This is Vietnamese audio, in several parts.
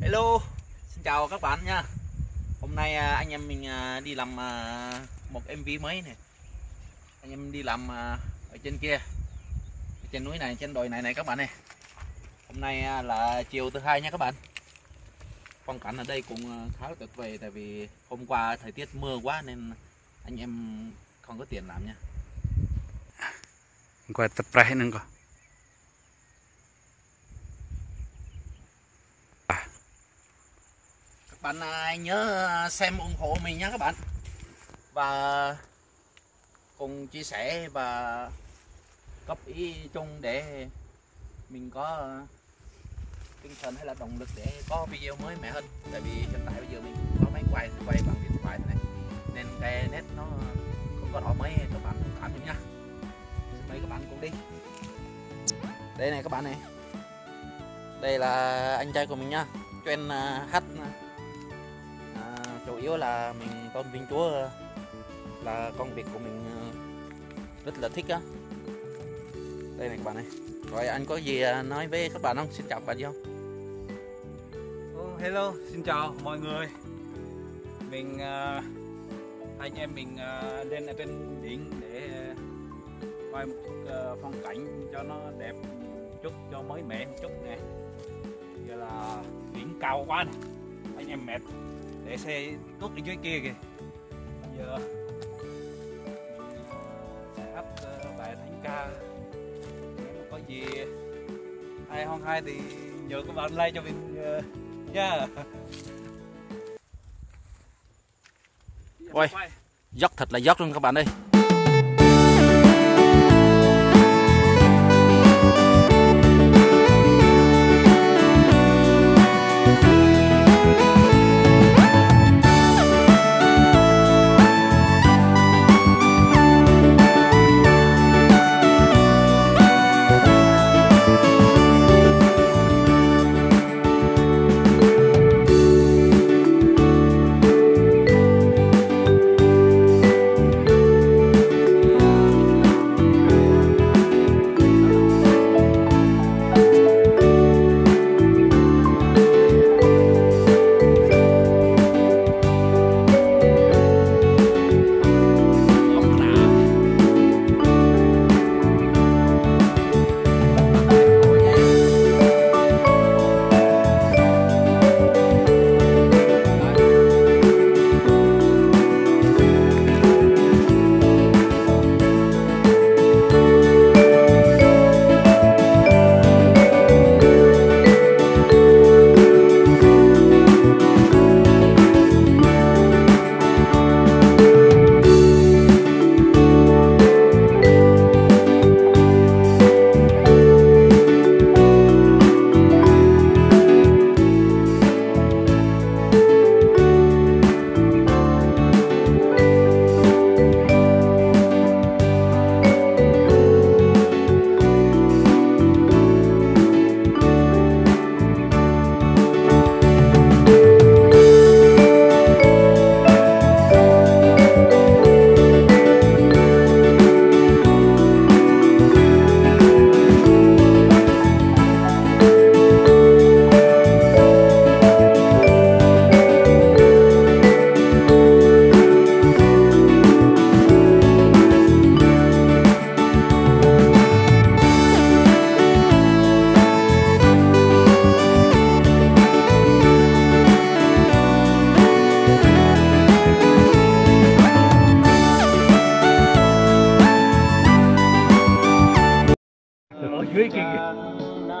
Hello, xin chào các bạn nha. Hôm nay à, anh em mình à, đi làm à, một MV mới này. Anh em đi làm ở trên kia ở Trên núi này, trên đồi này này các bạn này Hôm nay là chiều thứ hai nha các bạn. Phong cảnh ở đây cũng khá là tuyệt vời Tại vì hôm qua thời tiết mưa quá nên anh em không có tiền làm nha. Qua tập ra hết nâng coi bạn à, nhớ à, xem ủng hộ mình nhé các bạn. Và cùng chia sẻ và góp ý chung để mình có tinh thần hay là động lực để có video mới mẻ hơn. Tại vì hiện tại bây giờ mình có máy quay quay bằng điện thoại này. Nên cái nét nó không có rõ mấy, các bạn thông cảm giùm nha. Xin mời các bạn cùng đi. Đây này các bạn này. Đây là anh trai của mình nha. Chuyên à, hát yếu là mình tôn vinh Chúa là công việc của mình ờ, rất là thích á. Đây này các bạn này rồi anh có gì ờ, nói với các bạn không? Xin chào các bạn gì không oh, hello xin chào mọi người. Mình uh, anh em mình uh, lên ở trên đỉnh để quay một chút uh, phong cảnh cho nó đẹp một chút cho mới mẻ một chút nè. Giờ là đỉnh cao quá này anh em mệt để xe tuốt đi dưới kia kìa giờ sẽ hát bài thánh ca nếu có gì ai không hay thì nhờ các bạn like cho mình ờ, nha yeah. Ôi, dốc thật là dốc luôn các bạn ơi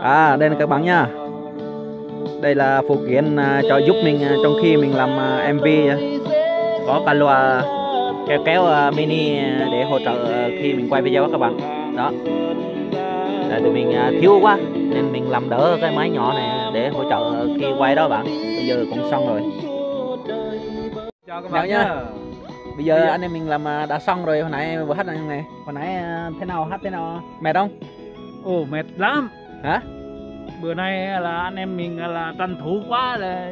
à đây là các bạn nha. Đây là phụ kiện à, cho giúp mình à, trong khi mình làm à, MV có cả loa kéo kéo mini để hỗ trợ khi mình quay video các bạn. Đó. Là tụi mình thiếu quá nên mình làm đỡ cái máy nhỏ này để hỗ trợ khi quay đó bạn. Bây giờ cũng xong rồi. Chào các bạn nhá bây giờ anh em mình làm đã xong rồi. Hồi nãy vừa hát này hồi nãy thế nào hát thế nào? Mệt không? Ồ mệt lắm. Hả bữa nay là anh em mình là tranh thủ quá là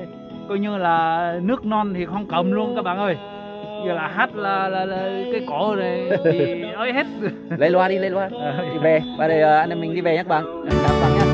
coi như là nước non thì không cầm luôn các bạn ơi. Giờ là hát là, là, là cái cổ này thì ơi hết. Lấy loa đi lấy loa. Đi về. Và đây anh em mình đi về nhé các bạn. Cảm ơn nhé